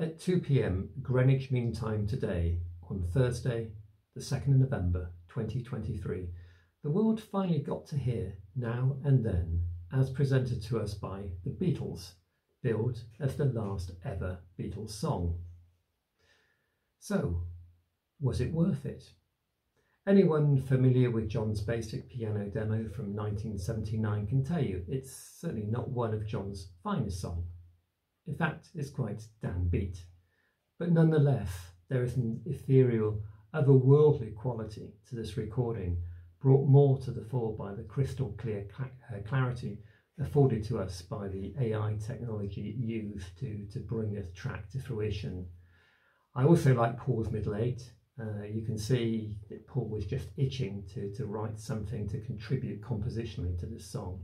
At 2 pm Greenwich Mean Time today, on Thursday, the 2nd of November 2023, the world finally got to hear Now and Then, as presented to us by the Beatles, billed as the last ever Beatles song. So, was it worth it? Anyone familiar with John's basic piano demo from 1979 can tell you it's certainly not one of John's finest songs. Fact, it's quite downbeat. But nonetheless, there is an ethereal, otherworldly quality to this recording, brought more to the fore by the crystal clear cl uh, clarity afforded to us by the AI technology used to, to bring this track to fruition. I also like Paul's middle eight uh, you can see that Paul was just itching to, to write something to contribute compositionally to this song.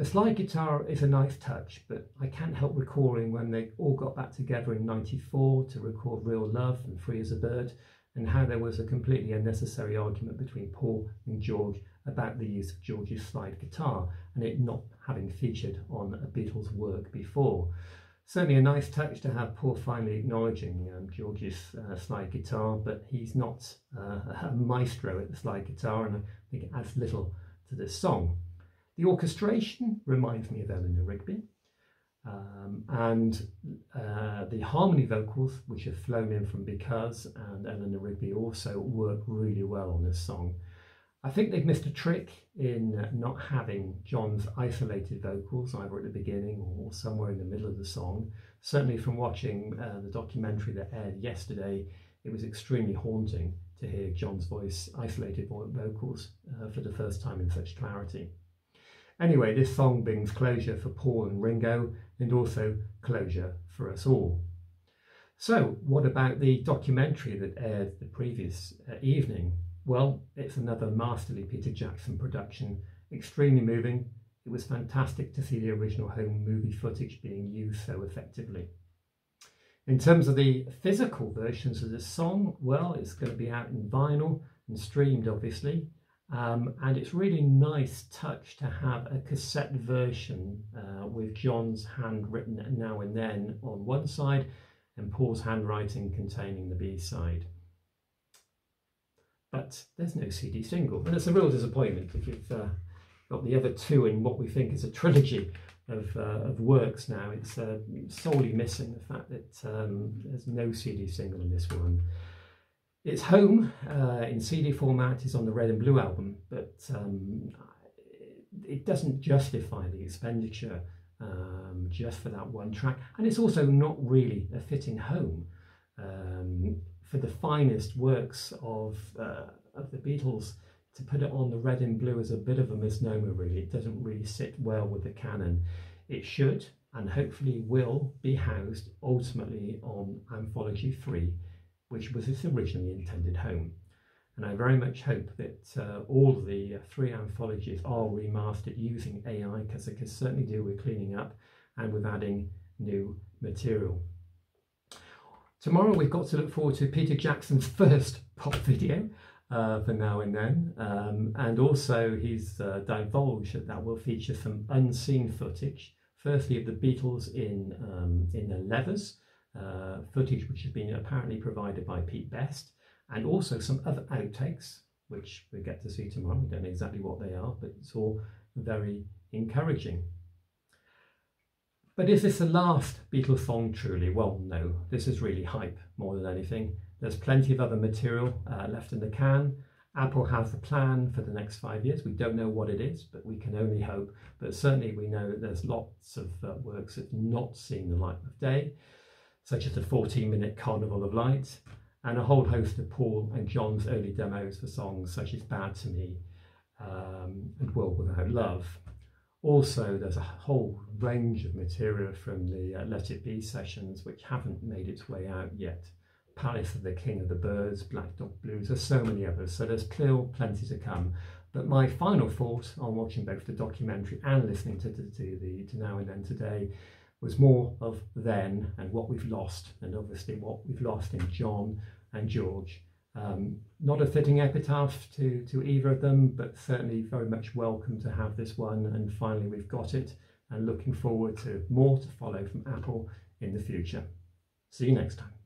The slide guitar is a nice touch, but I can't help recalling when they all got back together in 94 to record Real Love and Free as a Bird, and how there was a completely unnecessary argument between Paul and George about the use of George's slide guitar and it not having featured on a Beatles work before certainly a nice touch to have Paul finally acknowledging um, George's uh, slide guitar, but he's not uh, a maestro at the slide guitar, and I think it adds little to this song. The orchestration reminds me of Eleanor Rigby, um, and uh, the harmony vocals, which have flown in from Because and Eleanor Rigby, also work really well on this song. I think they've missed a trick in not having John's isolated vocals either at the beginning or somewhere in the middle of the song. Certainly from watching uh, the documentary that aired yesterday, it was extremely haunting to hear John's voice, isolated vocals, uh, for the first time in such clarity. Anyway, this song brings closure for Paul and Ringo and also closure for us all. So, what about the documentary that aired the previous uh, evening? Well, it's another masterly Peter Jackson production, extremely moving. It was fantastic to see the original home movie footage being used so effectively. In terms of the physical versions of the song, well, it's going to be out in vinyl and streamed, obviously. Um, and it's really nice touch to have a cassette version uh, with John's handwritten now and then on one side and Paul's handwriting containing the B side but there's no CD single. And it's a real disappointment if you've uh, got the other two in what we think is a trilogy of, uh, of works now. It's uh, solely missing the fact that um, there's no CD single in this one. Its home uh, in CD format is on the Red and Blue album, but um, it doesn't justify the expenditure um, just for that one track. And it's also not really a fitting home. Um, for the finest works of uh, of the Beatles to put it on the red and blue is a bit of a misnomer really it doesn't really sit well with the canon it should and hopefully will be housed ultimately on anthology 3 which was its originally intended home and I very much hope that uh, all the three anthologies are remastered using AI because it can certainly do with cleaning up and with adding new material. Tomorrow we've got to look forward to Peter Jackson's first pop video uh, for now and then. Um, and also he's uh, divulged that that will feature some unseen footage, firstly of the Beatles in, um, in the leathers, uh, footage which has been apparently provided by Pete Best, and also some other outtakes, which we get to see tomorrow. We don't know exactly what they are, but it's all very encouraging. But is this the last Beatles song truly? Well, no. This is really hype more than anything. There's plenty of other material uh, left in the can. Apple has a plan for the next five years. We don't know what it is, but we can only hope. But certainly we know that there's lots of uh, works that not seen the light of day, such as the 14-minute Carnival of Light, and a whole host of Paul and John's early demos for songs such as Bad to Me um, and World Without Love. Also, there's a whole range of material from the uh, Let It Be sessions which haven't made its way out yet. Palace of the King of the Birds, Black Dog Blues, there's so many others, so there's still plenty to come. But my final thought on watching both the documentary and listening to, to, to the to Now and Then today was more of then and what we've lost, and obviously what we've lost in John and George um, not a fitting epitaph to, to either of them, but certainly very much welcome to have this one. And finally, we've got it, and looking forward to more to follow from Apple in the future. See you next time.